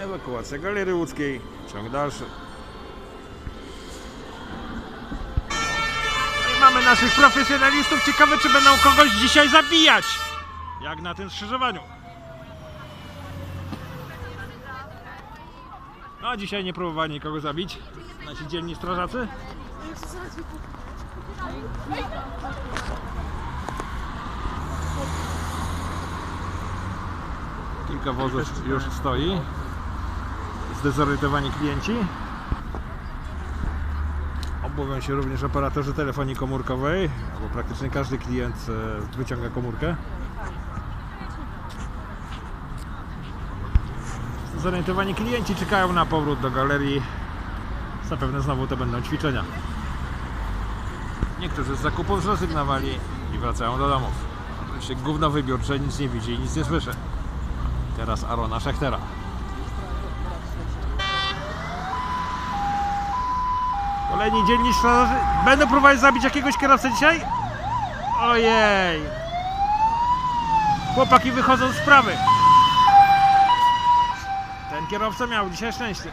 Ewakuacja Galerii Łódzkiej, ciąg dalszy. I mamy naszych profesjonalistów. Ciekawe, czy będą kogoś dzisiaj zabijać. Jak na tym skrzyżowaniu. A dzisiaj nie próbowali nikogo zabić. Nasi dzielni strażacy. Kilka wozów już stoi. Zdezorientowani klienci. Obawiają się również operatorzy telefonii komórkowej, bo praktycznie każdy klient e, wyciąga komórkę. Zorientowani klienci czekają na powrót do galerii. Zapewne znowu to będą ćwiczenia. Niektórzy z zakupów zrezygnowali i wracają do domów. Oczywiście gówno wybiórcze nic nie widzi i nic nie słyszy. Teraz Arona Szechtera. Kolejni dzielni strażacy będą próbować zabić jakiegoś kierowcę dzisiaj? Ojej! Chłopaki wychodzą z sprawy. Ten kierowca miał dzisiaj szczęście.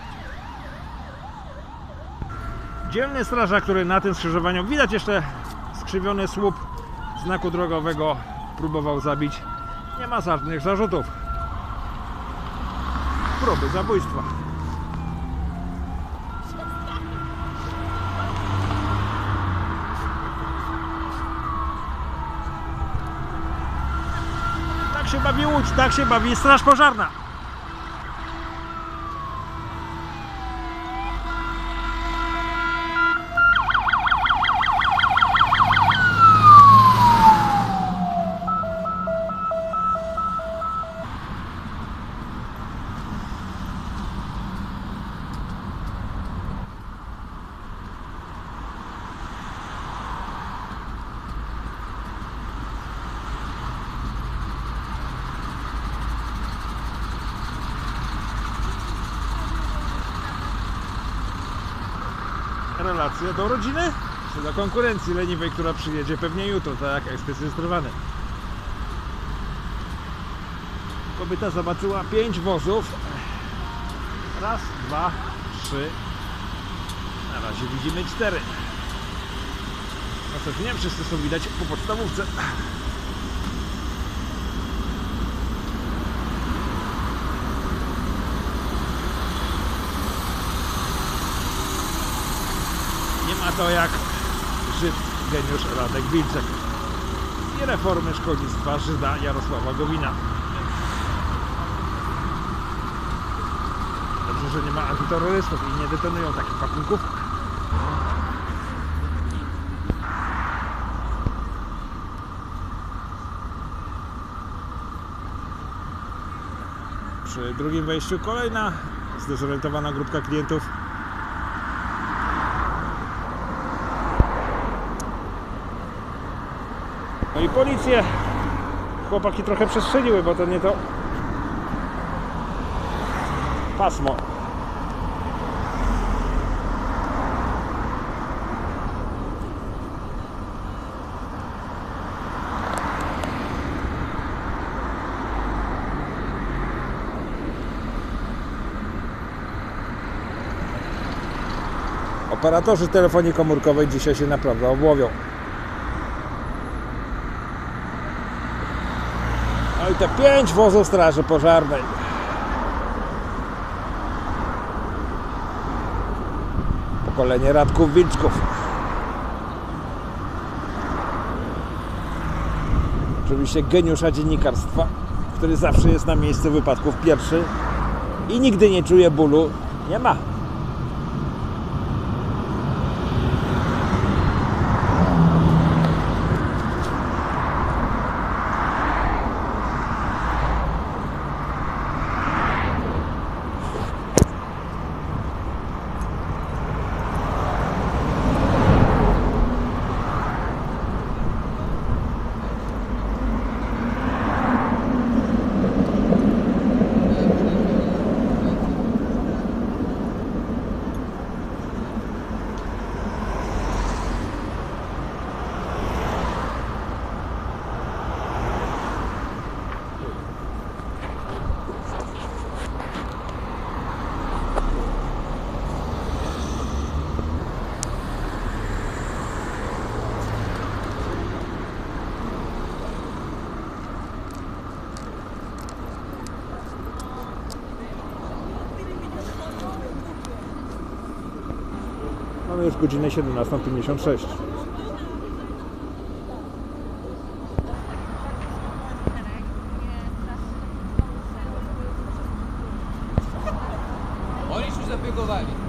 Dzielny strażak, który na tym skrzyżowaniu widać jeszcze skrzywiony słup znaku drogowego próbował zabić. Nie ma żadnych zarzutów. Próby zabójstwa. Się bawi Łódź, tak się bawi Straż Pożarna. Relacje do rodziny czy do konkurencji leniwej, która przyjedzie pewnie jutro, tak jak rejestrowany. Kobieta zobaczyła pięć wozów. Raz, dwa, trzy. Na razie widzimy cztery. No cóż, nie wszyscy są widać po podstawówce. Ma to jak Żyd geniusz Radek Wilczek i reformy szkolnictwa Żyda Jarosława Gowina. Dobrze, że nie ma antyterrorystów i nie detonują takich pakunków. Przy drugim wejściu kolejna zdezorientowana grupka klientów i policję chłopaki trochę przestrzeliły, bo to nie to pasmo. Operatorzy telefonii komórkowej dzisiaj się naprawdę obłowią. No i te pięć wozów straży pożarnej. Pokolenie Radków Wilczków. Oczywiście geniusza dziennikarstwa, który zawsze jest na miejscu wypadków pierwszy i nigdy nie czuje bólu. Nie ma. Mamy już godzinę 17.56. Oni już zabiegowali.